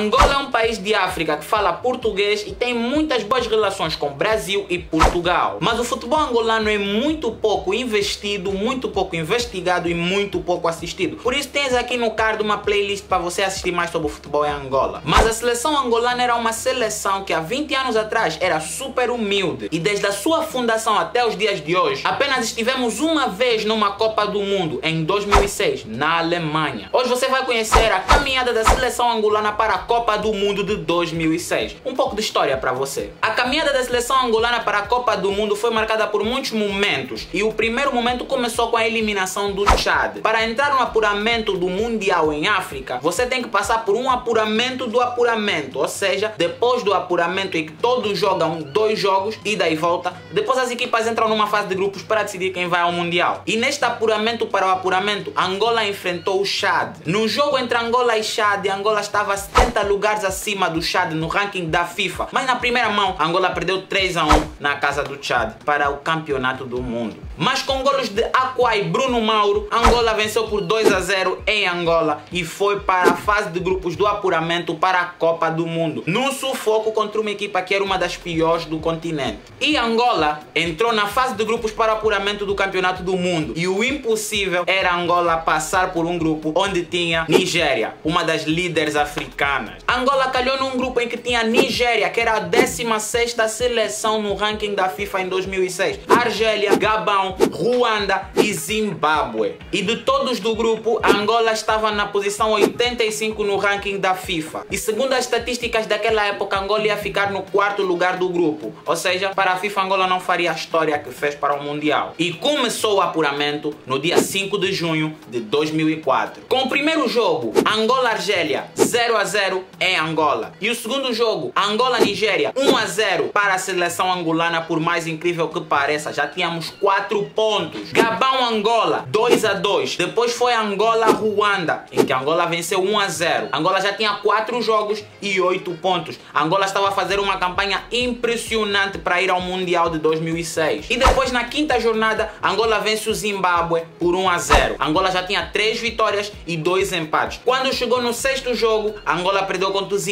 Angola é um país de África que fala português e tem muitas boas relações com Brasil e Portugal. Mas o futebol angolano é muito pouco investido, muito pouco investigado e muito pouco assistido. Por isso tens aqui no card uma playlist para você assistir mais sobre o futebol em Angola. Mas a seleção angolana era uma seleção que há 20 anos atrás era super humilde e desde a sua fundação até os dias de hoje apenas estivemos uma vez numa Copa do Mundo em 2006 na Alemanha. Hoje você vai conhecer a caminhada da seleção angolana para a Copa do Mundo de 2006. Um pouco de história para você. A caminhada da seleção angolana para a Copa do Mundo foi marcada por muitos momentos e o primeiro momento começou com a eliminação do Chad. Para entrar no apuramento do Mundial em África, você tem que passar por um apuramento do apuramento, ou seja, depois do apuramento em que todos jogam dois jogos, ida e volta, depois as equipas entram numa fase de grupos para decidir quem vai ao Mundial. E neste apuramento para o apuramento, Angola enfrentou o Chad. No jogo entre Angola e Chad, Angola estava 70 lugares acima do Chad no ranking da FIFA. Mas na primeira mão, Angola perdeu 3 a 1 na casa do Chad para o campeonato do mundo. Mas com golos de Aqua e Bruno Mauro, Angola venceu por 2 a 0 em Angola e foi para a fase de grupos do apuramento para a Copa do Mundo. Num sufoco contra uma equipa que era uma das piores do continente. E Angola entrou na fase de grupos para o apuramento do campeonato do mundo. E o impossível era Angola passar por um grupo onde tinha Nigéria, uma das líderes africanas. Angola calhou num grupo em que tinha Nigéria, que era a 16 seleção no ranking da FIFA em 2006. Argélia, Gabão, Ruanda e Zimbábue. E de todos do grupo, Angola estava na posição 85 no ranking da FIFA. E segundo as estatísticas daquela época, Angola ia ficar no quarto lugar do grupo. Ou seja, para a FIFA, Angola não faria a história que fez para o Mundial. E começou o apuramento no dia 5 de junho de 2004. Com o primeiro jogo, Angola-Argélia 0 a 0 em Angola. E o segundo jogo, Angola-Nigéria 1 a 0 para a seleção angolana, por mais incrível que pareça. Já tínhamos 4 pontos. Gabão Angola 2 a 2. Depois foi Angola Ruanda, em que Angola venceu 1 a 0. Angola já tinha 4 jogos e 8 pontos. Angola estava a fazer uma campanha impressionante para ir ao Mundial de 2006. E depois na quinta jornada, Angola vence o Zimbábue por 1 a 0. Angola já tinha 3 vitórias e 2 empates. Quando chegou no sexto jogo, Angola perdeu contra o Zimbábue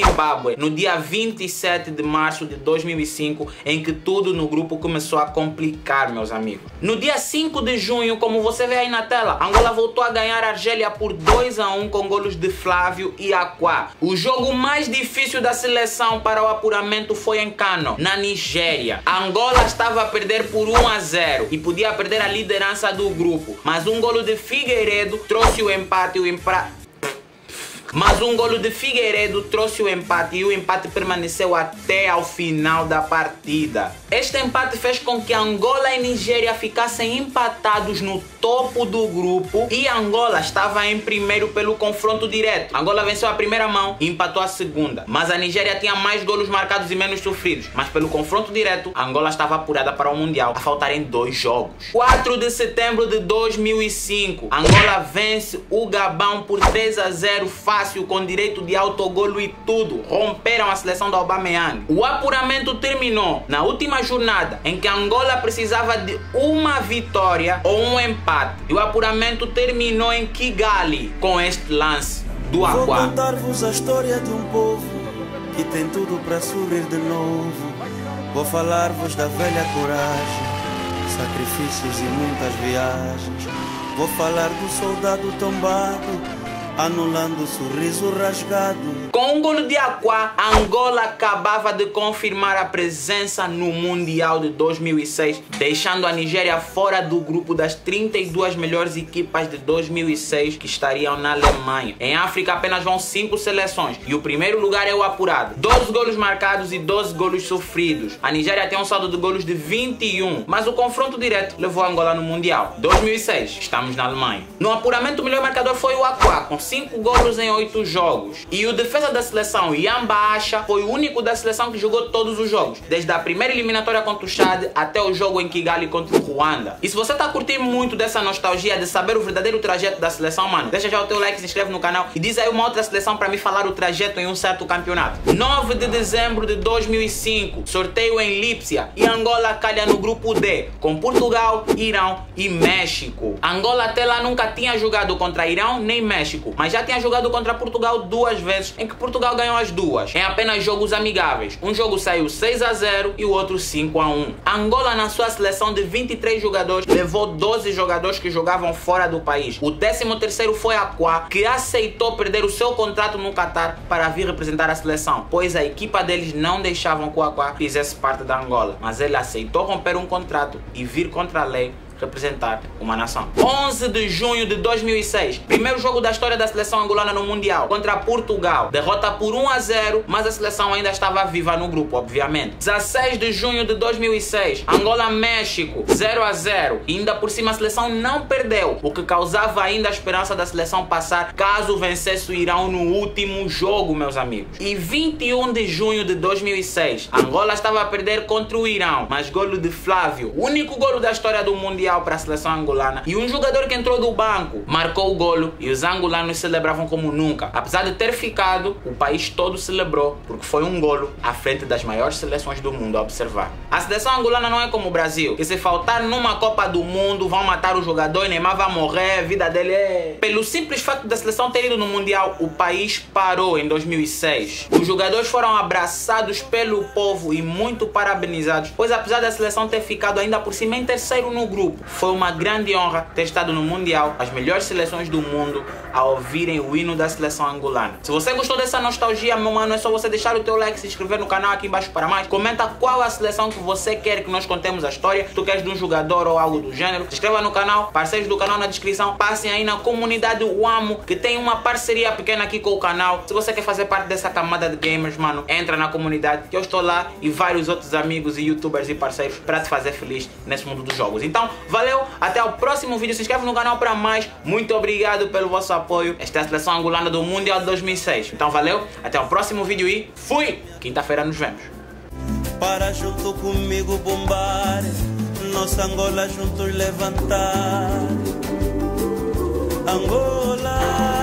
no dia 27 de março de 2005, em que tudo no grupo começou a complicar, meus amigos. No dia 5 de junho, como você vê aí na tela, Angola voltou a ganhar a Argélia por 2 a 1 com golos de Flávio e Aquá. O jogo mais difícil da seleção para o apuramento foi em Kano, na Nigéria. Angola estava a perder por 1 a 0 e podia perder a liderança do grupo, mas um golo de Figueiredo trouxe o empate e o empate mas um golo de Figueiredo trouxe o empate e o empate permaneceu até ao final da partida. Este empate fez com que Angola e Nigéria ficassem empatados no topo do grupo e Angola estava em primeiro pelo confronto direto. Angola venceu a primeira mão e empatou a segunda, mas a Nigéria tinha mais golos marcados e menos sofridos. Mas pelo confronto direto, Angola estava apurada para o Mundial, a faltarem dois jogos. 4 de setembro de 2005, Angola vence o Gabão por 3 a 0 fácil com direito de autogolo e tudo. Romperam a seleção da Aubameyang. O apuramento terminou na última jornada em que Angola precisava de uma vitória ou um empate. E o apuramento terminou em Kigali com este lance do Agua. Vou contar-vos a história de um povo que tem tudo para sorrir de novo. Vou falar-vos da velha coragem, sacrifícios e muitas viagens. Vou falar do soldado tombado anulando o sorriso rasgado. Com um golo de Aquá, Angola acabava de confirmar a presença no Mundial de 2006, deixando a Nigéria fora do grupo das 32 melhores equipas de 2006 que estariam na Alemanha. Em África apenas vão 5 seleções e o primeiro lugar é o apurado. 12 golos marcados e 12 golos sofridos. A Nigéria tem um saldo de golos de 21, mas o confronto direto levou a Angola no Mundial. 2006, estamos na Alemanha. No apuramento, o melhor marcador foi o Aquá, com 5 golos em 8 jogos. E o defesa da seleção, Yamba Acha, foi o único da seleção que jogou todos os jogos, desde a primeira eliminatória contra o Chad até o jogo em Kigali contra o Ruanda. E se você tá curtindo muito dessa nostalgia de saber o verdadeiro trajeto da seleção, mano, deixa já o teu like, se inscreve no canal e diz aí uma outra seleção para me falar o trajeto em um certo campeonato. 9 de dezembro de 2005, sorteio em Lípsia e Angola calha no grupo D, com Portugal, Irão e México. Angola até lá nunca tinha jogado contra Irão nem México mas já tinha jogado contra Portugal duas vezes, em que Portugal ganhou as duas, em apenas jogos amigáveis. Um jogo saiu 6 a 0 e o outro 5 a 1. Angola, na sua seleção de 23 jogadores, levou 12 jogadores que jogavam fora do país. O 13º foi a Quá, que aceitou perder o seu contrato no Catar para vir representar a seleção, pois a equipa deles não deixavam que o Aquá fizesse parte da Angola, mas ele aceitou romper um contrato e vir contra a lei representar uma nação. 11 de junho de 2006, primeiro jogo da história da seleção angolana no Mundial, contra Portugal. Derrota por 1 a 0, mas a seleção ainda estava viva no grupo, obviamente. 16 de junho de 2006, Angola-México, 0 a 0. E ainda por cima a seleção não perdeu, o que causava ainda a esperança da seleção passar caso vencesse o Irão no último jogo, meus amigos. E 21 de junho de 2006, Angola estava a perder contra o Irão, mas golo de Flávio, o único golo da história do Mundial Mundial para a seleção angolana e um jogador que entrou do banco marcou o golo e os angolanos celebravam como nunca. Apesar de ter ficado, o país todo celebrou porque foi um golo à frente das maiores seleções do mundo a observar. A seleção angolana não é como o Brasil, que se faltar numa Copa do Mundo vão matar o jogador e Neymar vai morrer, a vida dele é... Pelo simples fato da seleção ter ido no Mundial, o país parou em 2006. Os jogadores foram abraçados pelo povo e muito parabenizados, pois apesar da seleção ter ficado ainda por cima em terceiro no grupo, foi uma grande honra ter estado no Mundial, as melhores seleções do mundo, a ouvirem o hino da seleção angolana. Se você gostou dessa nostalgia, meu mano, é só você deixar o teu like, se inscrever no canal aqui embaixo para mais. Comenta qual a seleção que você quer que nós contemos a história. Tu queres de um jogador ou algo do gênero, se inscreva no canal, parceiros do canal na descrição. Passem aí na comunidade Uamo, que tem uma parceria pequena aqui com o canal. Se você quer fazer parte dessa camada de gamers, mano, entra na comunidade que eu estou lá e vários outros amigos e youtubers e parceiros para te fazer feliz nesse mundo dos jogos. Então, Valeu, até o próximo vídeo. Se inscreve no canal para mais. Muito obrigado pelo vosso apoio. Esta é a seleção angolana do Mundial de 2006. Então valeu, até o próximo vídeo e fui! Quinta-feira nos vemos. Para junto comigo bombar, nossa Angola juntos levantar. Angola.